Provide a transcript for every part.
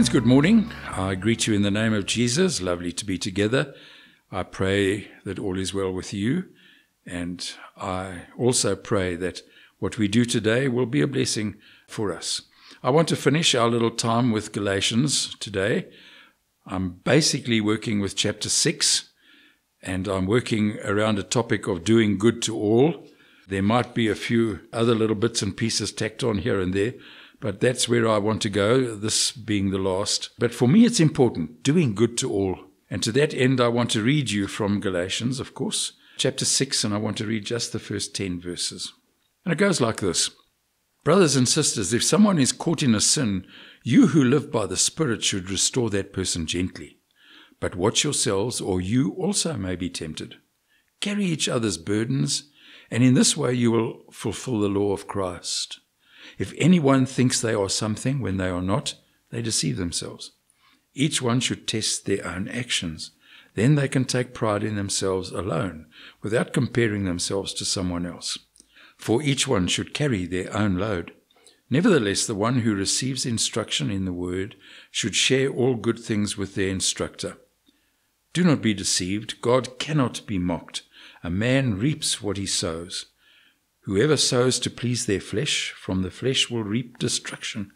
Friends, good morning. I greet you in the name of Jesus. Lovely to be together. I pray that all is well with you. And I also pray that what we do today will be a blessing for us. I want to finish our little time with Galatians today. I'm basically working with chapter 6, and I'm working around a topic of doing good to all. There might be a few other little bits and pieces tacked on here and there, but that's where I want to go, this being the last. But for me, it's important doing good to all. And to that end, I want to read you from Galatians, of course, chapter 6, and I want to read just the first 10 verses. And it goes like this Brothers and sisters, if someone is caught in a sin, you who live by the Spirit should restore that person gently. But watch yourselves, or you also may be tempted. Carry each other's burdens, and in this way you will fulfill the law of Christ. If anyone thinks they are something when they are not, they deceive themselves. Each one should test their own actions. Then they can take pride in themselves alone, without comparing themselves to someone else. For each one should carry their own load. Nevertheless, the one who receives instruction in the word should share all good things with their instructor. Do not be deceived. God cannot be mocked. A man reaps what he sows. Whoever sows to please their flesh, from the flesh will reap destruction.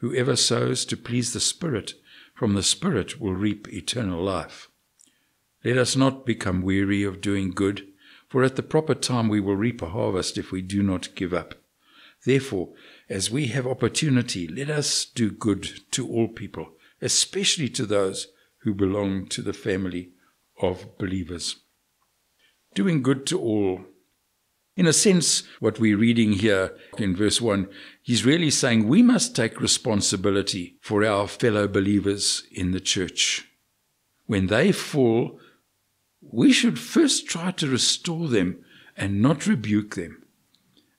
Whoever sows to please the Spirit, from the Spirit will reap eternal life. Let us not become weary of doing good, for at the proper time we will reap a harvest if we do not give up. Therefore, as we have opportunity, let us do good to all people, especially to those who belong to the family of believers. Doing good to all in a sense, what we're reading here in verse 1, he's really saying we must take responsibility for our fellow believers in the church. When they fall, we should first try to restore them and not rebuke them.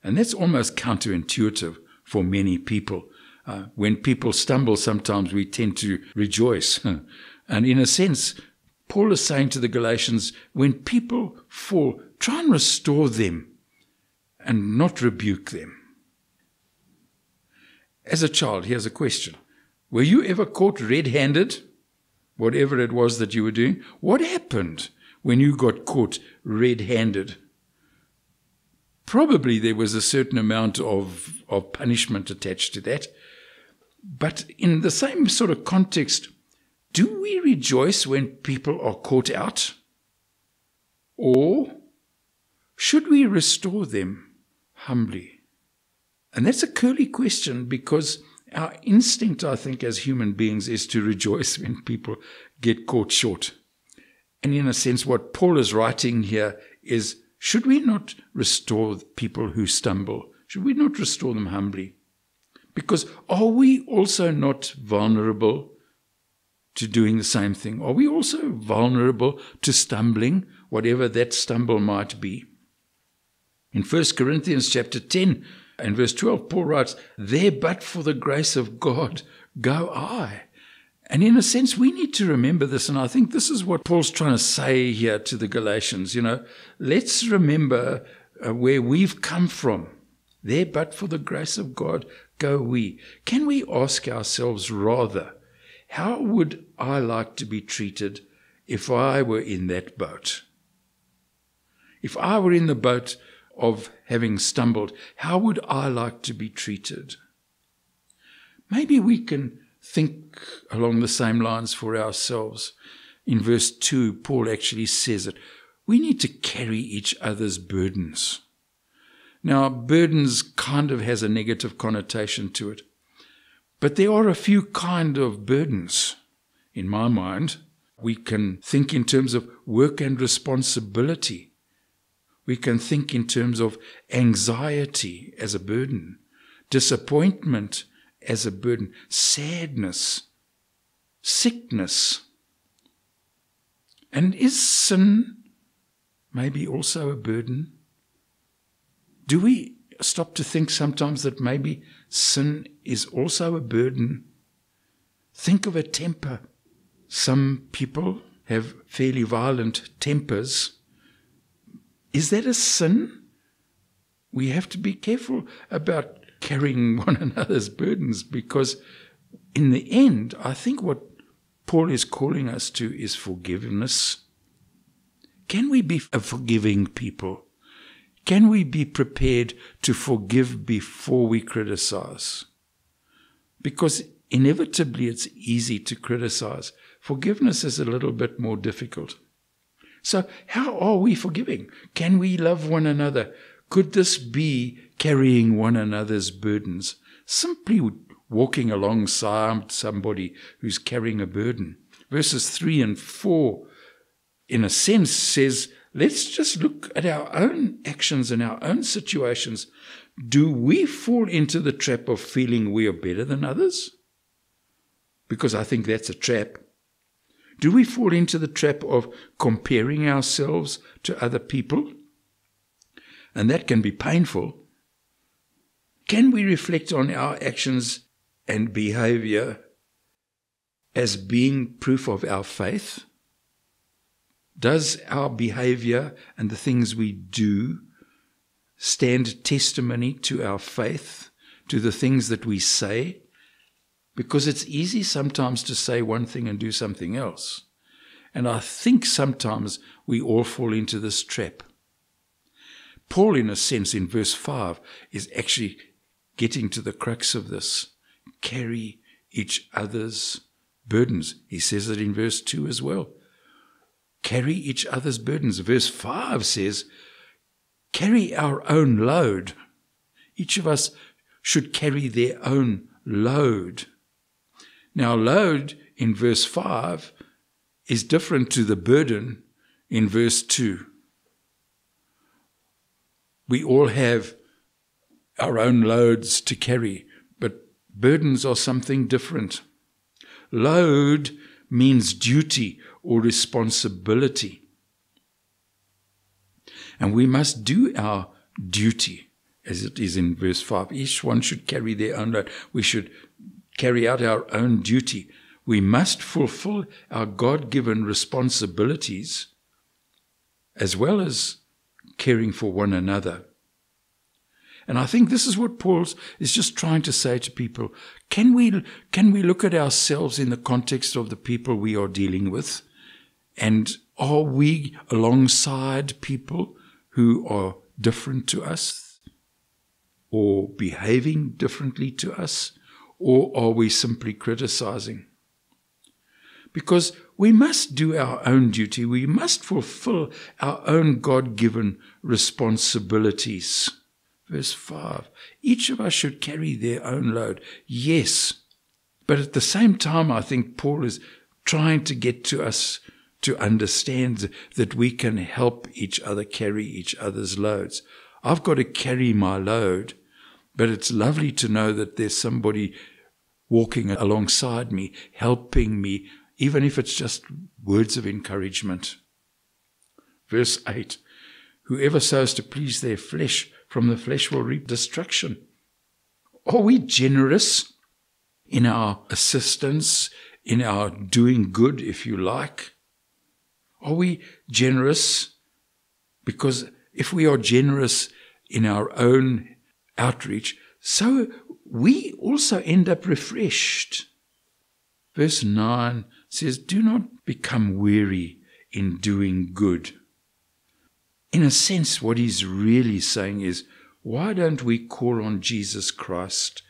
And that's almost counterintuitive for many people. Uh, when people stumble, sometimes we tend to rejoice. and in a sense, Paul is saying to the Galatians, when people fall, try and restore them and not rebuke them. As a child, here's a question Were you ever caught red handed? Whatever it was that you were doing? What happened when you got caught red handed? Probably there was a certain amount of, of punishment attached to that. But in the same sort of context, do we rejoice when people are caught out? Or should we restore them humbly? And that's a curly question because our instinct, I think, as human beings is to rejoice when people get caught short. And in a sense, what Paul is writing here is should we not restore people who stumble? Should we not restore them humbly? Because are we also not vulnerable to doing the same thing? Are we also vulnerable to stumbling, whatever that stumble might be? In 1 Corinthians chapter 10 and verse 12, Paul writes, There but for the grace of God go I. And in a sense, we need to remember this. And I think this is what Paul's trying to say here to the Galatians. You know, let's remember uh, where we've come from. There but for the grace of God go we. Can we ask ourselves rather, how would I like to be treated if I were in that boat? If I were in the boat of having stumbled, how would I like to be treated? Maybe we can think along the same lines for ourselves. In verse 2, Paul actually says it. We need to carry each other's burdens. Now, burdens kind of has a negative connotation to it. But there are a few kind of burdens in my mind. We can think in terms of work and responsibility we can think in terms of anxiety as a burden, disappointment as a burden, sadness, sickness. And is sin maybe also a burden? Do we stop to think sometimes that maybe sin is also a burden? Think of a temper. Some people have fairly violent tempers is that a sin? We have to be careful about carrying one another's burdens because in the end, I think what Paul is calling us to is forgiveness. Can we be a forgiving people? Can we be prepared to forgive before we criticize? Because inevitably it's easy to criticize. Forgiveness is a little bit more difficult. So, how are we forgiving? Can we love one another? Could this be carrying one another's burdens? Simply walking alongside somebody who's carrying a burden. Verses 3 and 4, in a sense, says, let's just look at our own actions and our own situations. Do we fall into the trap of feeling we are better than others? Because I think that's a trap. Do we fall into the trap of comparing ourselves to other people? And that can be painful. Can we reflect on our actions and behavior as being proof of our faith? Does our behavior and the things we do stand testimony to our faith, to the things that we say? Because it's easy sometimes to say one thing and do something else. And I think sometimes we all fall into this trap. Paul, in a sense, in verse 5, is actually getting to the crux of this. Carry each other's burdens. He says it in verse 2 as well. Carry each other's burdens. Verse 5 says, Carry our own load. Each of us should carry their own load. Now, load in verse 5 is different to the burden in verse 2. We all have our own loads to carry, but burdens are something different. Load means duty or responsibility. And we must do our duty, as it is in verse 5. Each one should carry their own load. We should carry out our own duty. We must fulfill our God given responsibilities as well as caring for one another. And I think this is what Paul is just trying to say to people. Can we, can we look at ourselves in the context of the people we are dealing with? And are we alongside people who are different to us or behaving differently to us? Or are we simply criticizing? Because we must do our own duty. We must fulfill our own God given responsibilities. Verse 5 Each of us should carry their own load. Yes. But at the same time, I think Paul is trying to get to us to understand that we can help each other carry each other's loads. I've got to carry my load, but it's lovely to know that there's somebody walking alongside me, helping me, even if it's just words of encouragement. Verse 8 Whoever sows to please their flesh from the flesh will reap destruction. Are we generous in our assistance, in our doing good, if you like? Are we generous? Because if we are generous in our own outreach, so we also end up refreshed. Verse 9 says, Do not become weary in doing good in a sense, what he's really saying is, why don't we call on Jesus Christ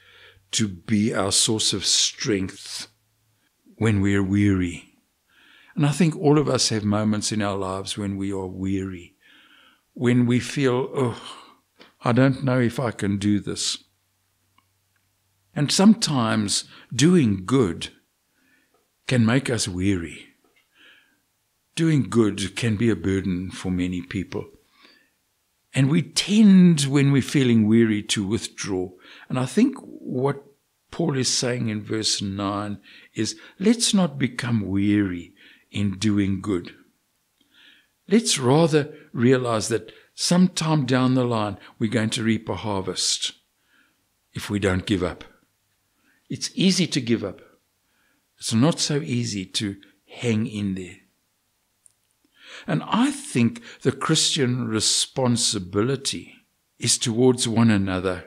to be our source of strength when we're weary? And I think all of us have moments in our lives when we are weary, when we feel, oh, I don't know if I can do this. And sometimes doing good can make us weary. Doing good can be a burden for many people. And we tend, when we're feeling weary, to withdraw. And I think what Paul is saying in verse 9 is let's not become weary in doing good. Let's rather realize that sometime down the line we're going to reap a harvest if we don't give up. It's easy to give up. It's not so easy to hang in there. And I think the Christian responsibility is towards one another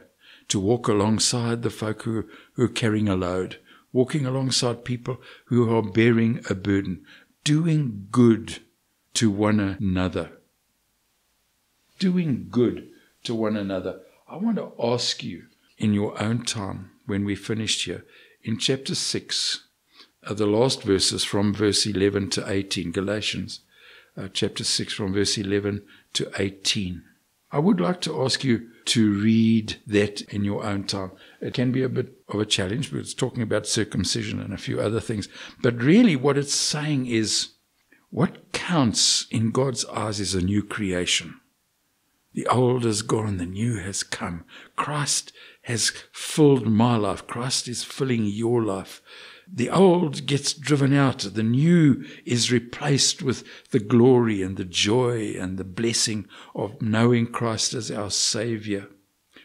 to walk alongside the folk who, who are carrying a load, walking alongside people who are bearing a burden, doing good to one another. Doing good to one another. I want to ask you in your own time when we finished here in chapter 6, uh, the last verses from verse 11 to 18, Galatians uh, chapter 6 from verse 11 to 18. I would like to ask you to read that in your own time. It can be a bit of a challenge, but it's talking about circumcision and a few other things. But really, what it's saying is what counts in God's eyes is a new creation. The old is gone, the new has come. Christ has filled my life. Christ is filling your life. The old gets driven out. The new is replaced with the glory and the joy and the blessing of knowing Christ as our Savior.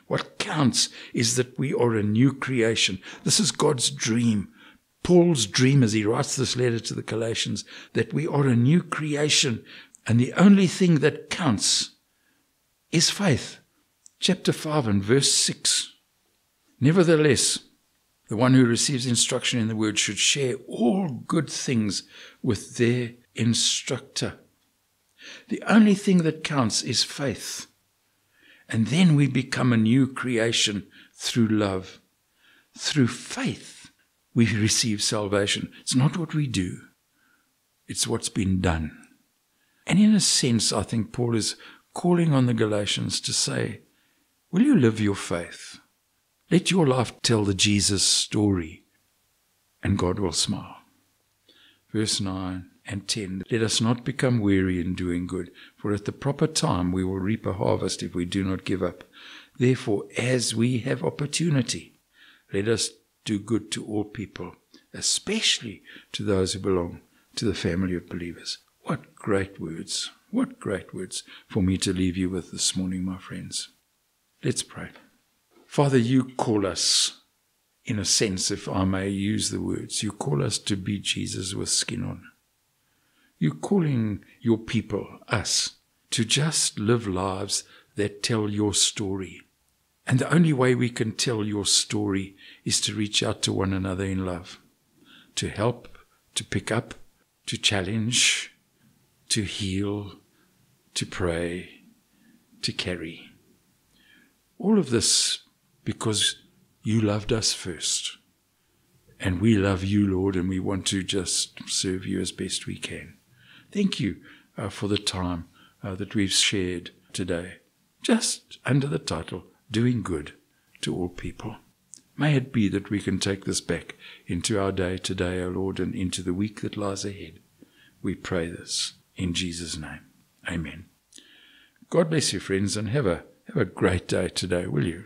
What counts is that we are a new creation. This is God's dream. Paul's dream as he writes this letter to the Galatians that we are a new creation. And the only thing that counts is faith. Chapter 5 and verse 6. Nevertheless, the one who receives instruction in the word should share all good things with their instructor. The only thing that counts is faith. And then we become a new creation through love. Through faith, we receive salvation. It's not what we do, it's what's been done. And in a sense, I think Paul is calling on the Galatians to say, Will you live your faith? Let your life tell the Jesus story, and God will smile. Verse 9 and 10 Let us not become weary in doing good, for at the proper time we will reap a harvest if we do not give up. Therefore, as we have opportunity, let us do good to all people, especially to those who belong to the family of believers. What great words! What great words for me to leave you with this morning, my friends. Let's pray. Father, you call us, in a sense, if I may use the words, you call us to be Jesus with skin on. You're calling your people, us, to just live lives that tell your story. And the only way we can tell your story is to reach out to one another in love, to help, to pick up, to challenge, to heal, to pray, to carry. All of this because you loved us first. And we love you, Lord, and we want to just serve you as best we can. Thank you uh, for the time uh, that we've shared today, just under the title, Doing Good to All People. May it be that we can take this back into our day today, O Lord, and into the week that lies ahead. We pray this in Jesus' name. Amen. God bless you, friends, and have a, have a great day today, will you?